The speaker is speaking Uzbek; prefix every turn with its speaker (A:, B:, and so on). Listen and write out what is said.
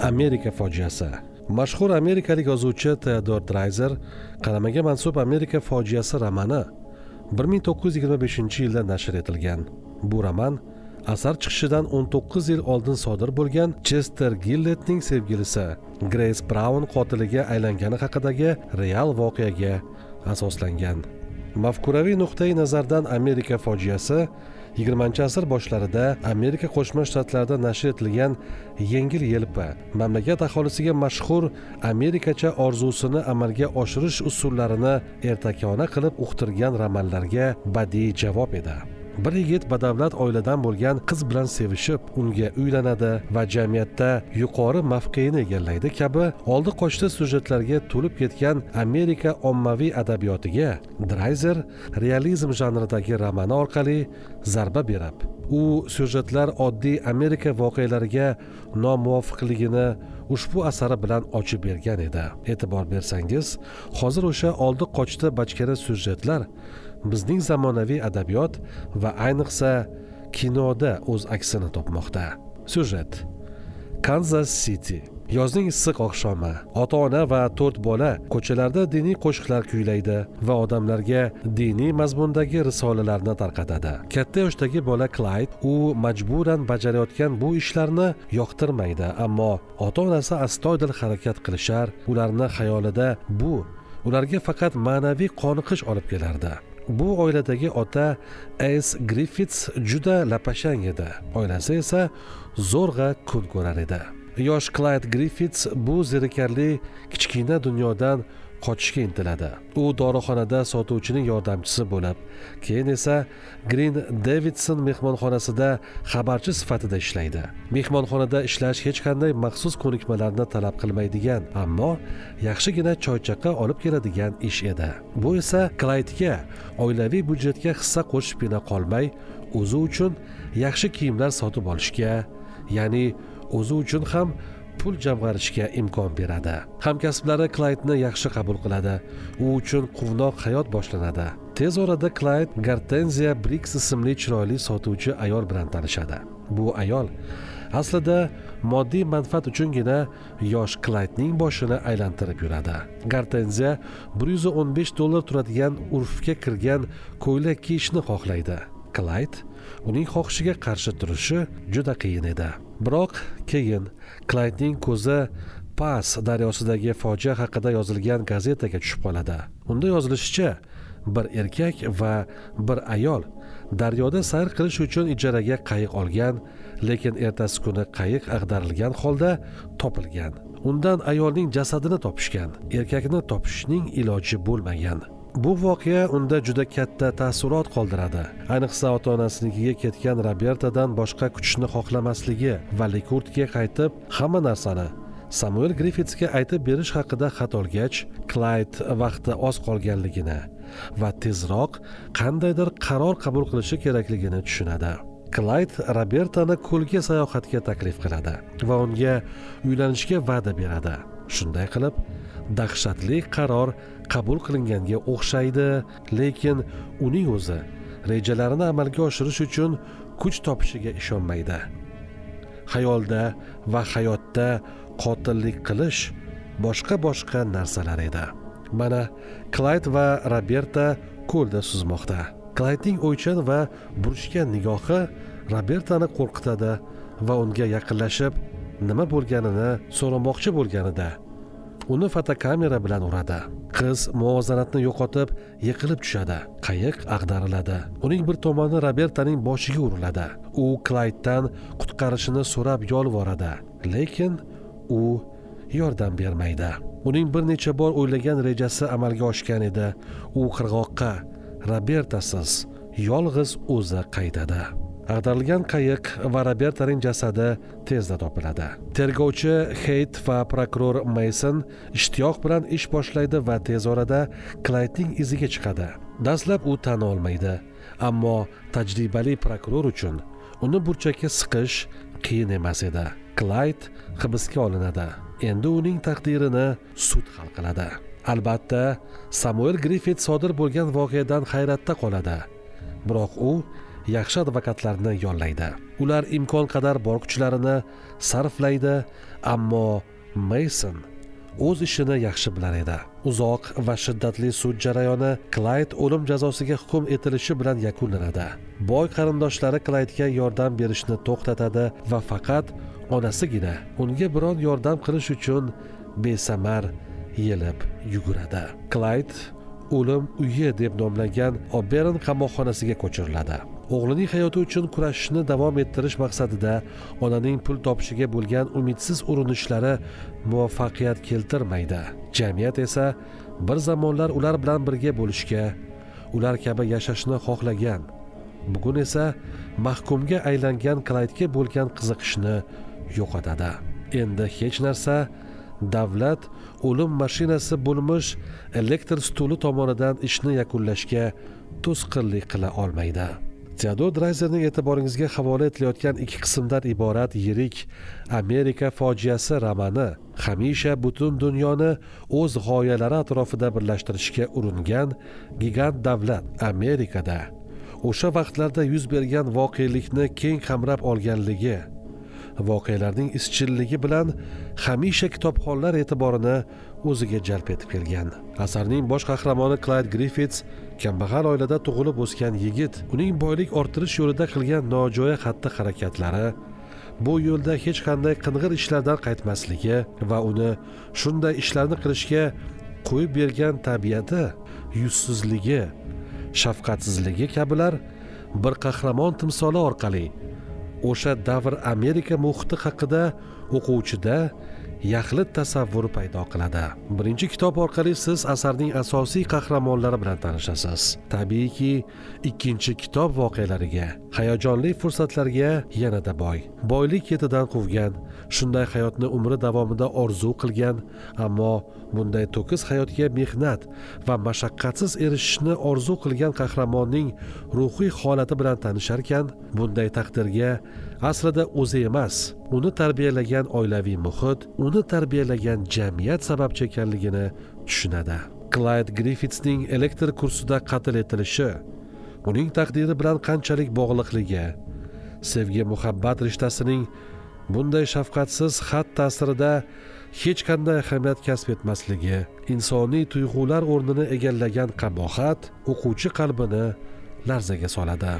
A: amerika fojiasi. Mashhur amerikalik yozuvchi teodor drayzer qalamiga mansub amerika fojiasi romani 1925 yilda nashr etilgan. Bu roman asar chiqishidan 19 yil oldin sodir bo'lgan chester gilletning sevgilisi greys braun qotiliga aylangani haqidagi real voqeaga asoslangan. Mafkuraviy nuqtai nazardan amerika fojiasi 20 asr boshlarida amerika qo'shma shtatlarida nashr etilgan yengil yelpi mamlakat aholisiga mashhur amerikacha orzusini amalga oshirish usullarini ertakona qilib uqtirgan romanlarga badiiy javob edi. Bir yigit badavlat oiladan bo'lgan qiz bilan sevishib unga uylanadi va jamiyatda yuqori mavqeini egallaydi kabi oldi qochdi syujetlarga to'lib ketgan amerika ommaviy adabiyotiga drayzer realizm janridagi romani orqali zarba berib u syujetlar oddiy amerika voqealariga nomuvofiqligini ushbu asari bilan ochib bergan edi. E'tibor bersangiz hozir o'sha oldi qochdi bachkana syujetlar bizning zamonaviy adabiyot va ayniqsa kinoda o'z aksini topmoqda. Syujet. Kanzas siti yozning issiq oqshomi. Ota ona va to'rt bola ko'chalarda diniy qo'shiqlar kuylaydi va odamlarga diniy mazmundagi risolalarni tarqatadi. Katta yoshdagi bola klayd u majburan bajarayotgan bu ishlarni yoqtirmaydi ammo ota onasi astoydil harakat qilishar ularni xayolida bu ularga faqat ma'naviy qoniqish olib kelardi. Bu oiladagi ota ays griffits juda lapashang edi. Oilasi esa zo'rg'a kun ko'rar edi. Yosh klayd griffits bu zerikarli kichkina dunyodan qochishga intiladi. U dorixonada sotuvchining yordamchisi bo'lib keyin esa grin davidson mehmonxonasida xabarchi sifatida ishlaydi. Mehmonxonada ishlash hech qanday maxsus ko'nikmalarni talab qilmaydigan ammo yaxshigina choychaqa olib keladigan ish edi. Bu esa klaydga oilaviy byudjetga hissa qo'shibgina qolmay o'zi uchun yaxshi kiyimlar sotib olishga ya'ni o'zi uchun ham pul jamg'arishga imkon beradi. Hamkasblari klaydni yaxshi qabul qiladi. U uchun quvnoq hayot boshlanadi. Tez orada klayd gartenziya briks ismli chiroyli sotuvchi ayol bilan tanishadi. Bu ayol aslida moddiy manfaat uchungina yosh klaydning boshini aylantirib yuradi. Gartenziya bir yuz o'n besh dollar turadigan urfga kirgan ko'ylak kiyishni xohlaydi. Klayd uning xohishiga qarshi turishi juda qiyin edi. Biroq keyin klaydning ko'zi pas daryosidagi fojia haqida yozilgan gazetaga tushib qoladi. Unda yozilishicha bir erkak va bir ayol daryoda sayr qilish uchun ijaraga qayiq olgan lekin ertasi kuni qayiq ag'darilgan holda topilgan. Undan ayolning jasadini topishgan erkakni topishning iloji bo'lmagan. Bu voqea unda juda katta taassurot qoldiradi. Ayniqsa ota onasinikiga ketgan robertadan boshqa kutishni xohlamasligi va likurtga qaytib hamma narsani samuel griffitsga aytib berish haqida xat olgach klayd vaqti oz qolganligini va tezroq qandaydir qaror qabul qilishi kerakligini tushunadi. Klayd robertani ko'lga sayohatga taklif qiladi va unga uylanishga va'da beradi. Shunday qilib dahshatli qaror qabul qilinganga o'xshaydi lekin uning o'zi rejalarini amalga oshirish uchun kuch topishiga ishonmaydi. Xayolda va hayotda qotillik qilish boshqa boshqa narsalar edi. Mana klayd va roberta ko'lda suzmoqda. Klaydning o'ychan va burishgan nigohi robertani qo'rqitadi va unga yaqinlashib nima bo'lganini so'ramoqchi bo'lganida uni fotokamera bilan uradi. Qiz muvozanatni yo'qotib yiqilib tushadi qayiq ag'dariladi. Uning bir tomoni robertaning boshiga uriladi. U klayddan qutqarishini so'rab yolvoradi lekin u yordam bermaydi. Uning bir necha bor o'ylagan rejasi amalga oshgan edi. U qirg'oqqa robertasiz yolg'iz o'zi qaytadi ag'darilgan qayiq va robertaning jasadi tezda topiladi. Tergovchi heyt va prokuror meyson ishtiyoq bilan ish boshlaydi va tez orada klaydning iziga chiqadi. Dastlab u tan olmaydi ammo tajribali prokuror uchun uni burchakka siqish qiyin emas edi. Klayd hibsga olinadi. Endi uning taqdirini sud hal qiladi. Albatta samuel griffit sodir bo'lgan voqeadan hayratda qoladi. Biroq u yaxshi advokatlarni yollaydi. Ular imkon qadar bor kuchlarini sarflaydi ammo meyson o'z ishini yaxshi bilar edi. Uzoq va shiddatli sud jarayoni klayd o'lim jazosiga hukm etilishi bilan yakunlanadi. Boy qarindoshlari klaydga yordam berishni to'xtatadi va faqat onasigina unga biron yordam qilish uchun besamar yelib yuguradi. Klayd o'lim uyi deb nomlangan oberin qamoqxonasiga ko'chiriladi. O'g'lining hayoti uchun kurashishni davom ettirish maqsadida onaning pul topishiga bo'lgan umidsiz urinishlari muvaffaqiyat keltirmaydi. Jamiyat esa bir zamonlar ular bilan birga bo'lishga ular kabi yashashni xohlagan bugun esa mahkumga aylangan klaydga bo'lgan qiziqishni yo'qotadi. Endi hech narsa davlat o'lim mashinasi bo'lmish elektr stuli tomonidan ishni yakunlashga to'sqinlik qila olmaydi. Teodor drayzerning e'tiboringizga havola etilayotgan ikki qismdan iborat yirik amerika fojiasi romani hamisha butun dunyoni o'z g'oyalari atrofida birlashtirishga uringan gigant davlat amerikada. O'sha vaqtlarda yuz bergan voqelikni keng qamrab olganligi voqealarning izchilligi bilan hamisha kitobxonlar e'tiborini o'ziga jalb etib kelgan. Asarning bosh qahramoni klayd griffits kambag'al oilada tug'ilib o'sgan yigit uning boylik orttirish yo'lida qilgan nojo'ya xatti harakatlari bu yo'lda hech qanday qing'ir ishlardan qaytmasligi va uni shunday ishlarni qilishga qo'yib bergan tabiati yuzsizligi shafqatsizligi kabilar bir qahramon timsoli orqali o'sha davr amerika muhiti haqida o'quvchida yaxlit tasavvuri paydo qiladi. Birinchi kitob orqali siz asarning asosiy qahramonlari bilan tanishasiz. Tabiiyki ikkinchi kitob voqealariga hayajonli fursatlarga yanada boy. Boylik ketidan quvgan shunday hayotni umri davomida orzu qilgan ammo bunday to'kis hayotga mehnat va mashaqqatsiz erishishni orzu qilgan qahramonning ruhiy holati bilan tanisharkan bunday taqdirga aslida o'zi emas uni tarbiyalagan oilaviy muhit uni tarbiyalagan jamiyat sababchi ekanligini tushunadi. Klayd griffitsning elektr kursida qatl etilishi uning taqdiri bilan qanchalik bog'liqligi sevgi muhabbat rishtasining bunday shafqatsiz xat ta'sirida hech qanday ahamiyat kasb etmasligi insoniy tuyg'ular o'rnini egallagan qabohat o'quvchi qalbini larzaga soladi.